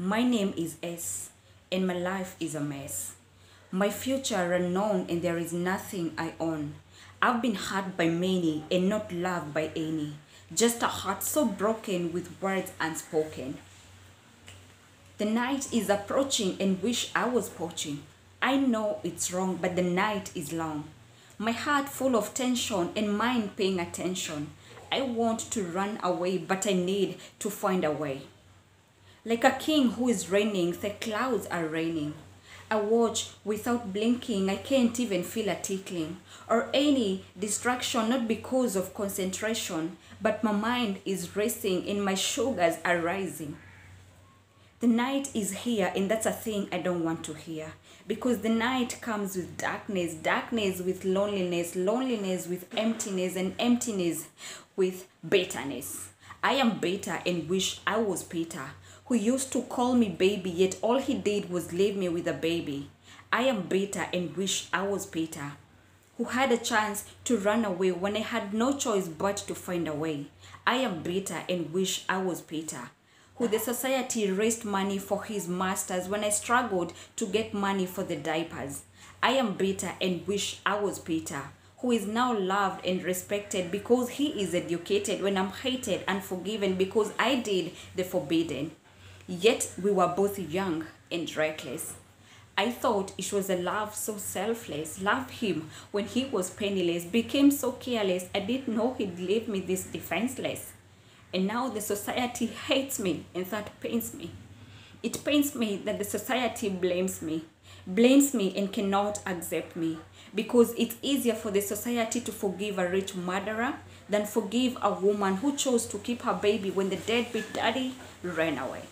My name is Ess, and my life is a mess. My future unknown, and there is nothing I own. I've been hurt by many and not loved by any. Just a heart so broken with words unspoken. The night is approaching and wish I was poaching. I know it's wrong, but the night is long. My heart full of tension and mind paying attention. I want to run away, but I need to find a way. Like a king who is reigning, the clouds are raining. I watch without blinking, I can't even feel a tickling or any distraction, not because of concentration, but my mind is racing and my sugars are rising. The night is here, and that's a thing I don't want to hear. Because the night comes with darkness, darkness with loneliness, loneliness with emptiness, and emptiness with bitterness. I am bitter and wish I was Peter, who used to call me baby, yet all he did was leave me with a baby. I am bitter and wish I was Peter, who had a chance to run away when I had no choice but to find a way. I am bitter and wish I was Peter who the society raised money for his masters when I struggled to get money for the diapers. I am bitter and wish I was Peter, who is now loved and respected because he is educated when I'm hated and forgiven because I did the forbidden. Yet we were both young and reckless. I thought it was a love so selfless, loved him when he was penniless, became so careless, I didn't know he'd leave me this defenseless. And now the society hates me, and that pains me. It pains me that the society blames me, blames me and cannot accept me. Because it's easier for the society to forgive a rich murderer than forgive a woman who chose to keep her baby when the deadbeat daddy ran away.